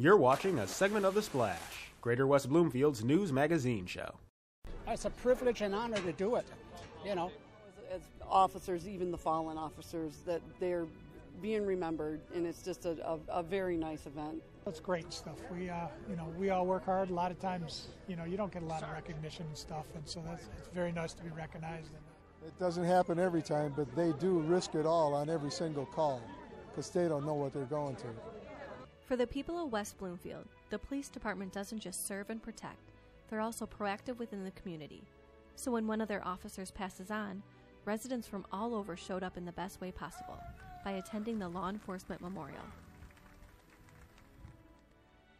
You're watching a segment of The Splash, Greater West Bloomfield's news magazine show. It's a privilege and honor to do it, you know. As officers, even the fallen officers, that they're being remembered, and it's just a, a, a very nice event. It's great stuff. We, uh, you know, we all work hard. A lot of times, you know, you don't get a lot of recognition and stuff, and so that's it's very nice to be recognized. It doesn't happen every time, but they do risk it all on every single call because they don't know what they're going to. For the people of West Bloomfield, the police department doesn't just serve and protect, they're also proactive within the community. So when one of their officers passes on, residents from all over showed up in the best way possible by attending the Law Enforcement Memorial.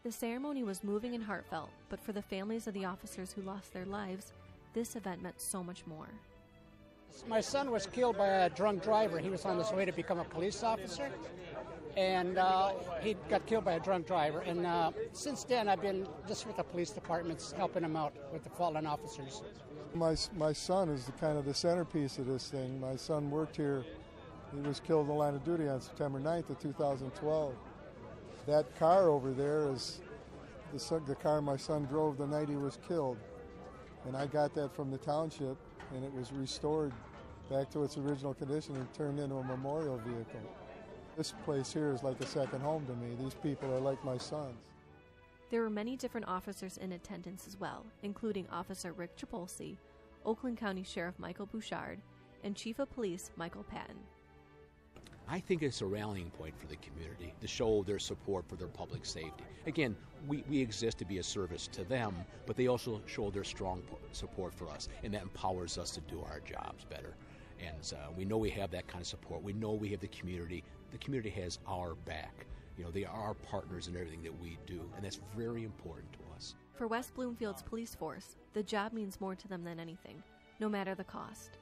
The ceremony was moving and heartfelt, but for the families of the officers who lost their lives, this event meant so much more. My son was killed by a drunk driver. He was on his way to become a police officer, and uh, he got killed by a drunk driver. And uh, since then, I've been just with the police departments helping them out with the fallen officers. My, my son is the kind of the centerpiece of this thing. My son worked here. He was killed in the line of duty on September 9th of 2012. That car over there is the, the car my son drove the night he was killed. And I got that from the township, and it was restored back to its original condition and turned into a memorial vehicle. This place here is like a second home to me. These people are like my sons. There were many different officers in attendance as well, including Officer Rick Tripolsi, Oakland County Sheriff Michael Bouchard, and Chief of Police Michael Patton. I think it's a rallying point for the community to show their support for their public safety. Again, we, we exist to be a service to them, but they also show their strong support for us, and that empowers us to do our jobs better. And uh, we know we have that kind of support. We know we have the community. The community has our back. You know, they are our partners in everything that we do, and that's very important to us. For West Bloomfield's police force, the job means more to them than anything, no matter the cost.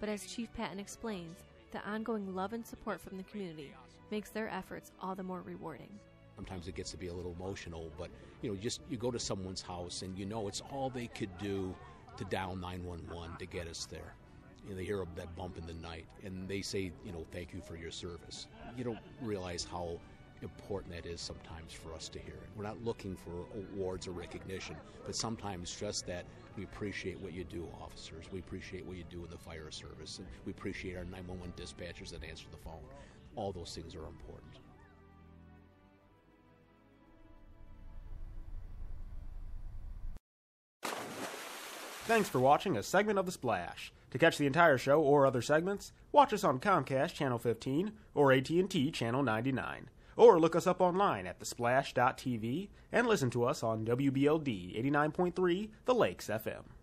But as Chief Patton explains, the ongoing love and support from the community makes their efforts all the more rewarding. Sometimes it gets to be a little emotional, but you know, just you go to someone's house and you know it's all they could do to dial 911 to get us there. You know, they hear that bump in the night and they say, you know, thank you for your service. You don't realize how important that is sometimes for us to hear. We're not looking for awards or recognition, but sometimes just that we appreciate what you do, officers. We appreciate what you do in the fire service, and we appreciate our 911 dispatchers that answer the phone. All those things are important. Thanks for watching a segment of The Splash. To catch the entire show or other segments, watch us on Comcast Channel 15 or AT&T Channel 99 or look us up online at thesplash.tv and listen to us on WBLD 89.3 The Lakes FM.